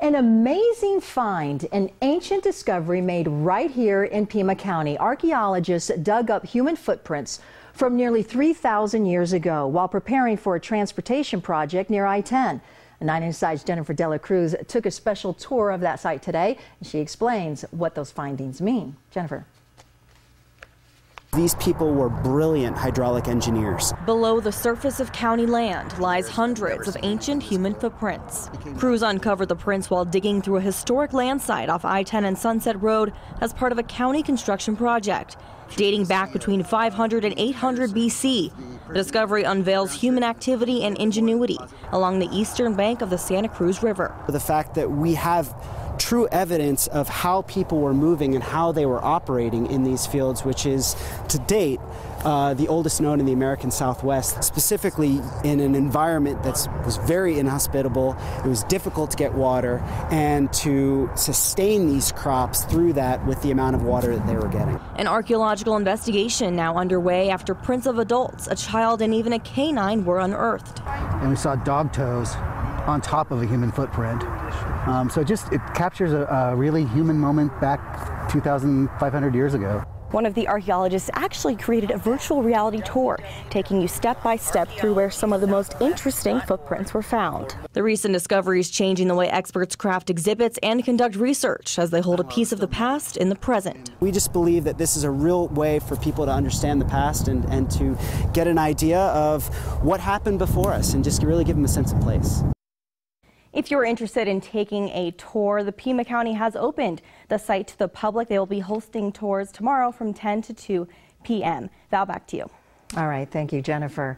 An amazing find, an ancient discovery made right here in Pima County. Archaeologists dug up human footprints from nearly 3,000 years ago while preparing for a transportation project near I-10. 9 Inside's Jennifer Dela Cruz took a special tour of that site today, and she explains what those findings mean. Jennifer. These people were brilliant hydraulic engineers. Below the surface of county land lies hundreds of ancient human footprints. Crews uncovered the prints while digging through a historic land site off I-10 and Sunset Road as part of a county construction project. Dating back between 500 and 800 BC, the discovery unveils human activity and ingenuity along the eastern bank of the Santa Cruz River. The fact that we have true evidence of how people were moving and how they were operating in these fields, which is to date uh, the oldest known in the American Southwest, specifically in an environment that was very inhospitable. It was difficult to get water and to sustain these crops through that with the amount of water that they were getting. An archaeological investigation now underway after prints of adults, a child, and even a canine were unearthed. And we saw dog toes on top of a human footprint. Um, so it just it captures a, a really human moment back 2,500 years ago. One of the archaeologists actually created a virtual reality tour, taking you step by step through where some of the most interesting footprints were found. The recent discoveries changing the way experts craft exhibits and conduct research as they hold a piece of the past in the present. We just believe that this is a real way for people to understand the past and, and to get an idea of what happened before us and just really give them a sense of place. If you're interested in taking a tour, the Pima County has opened the site to the public. They will be hosting tours tomorrow from 10 to 2 p.m. Val, back to you. All right. Thank you, Jennifer.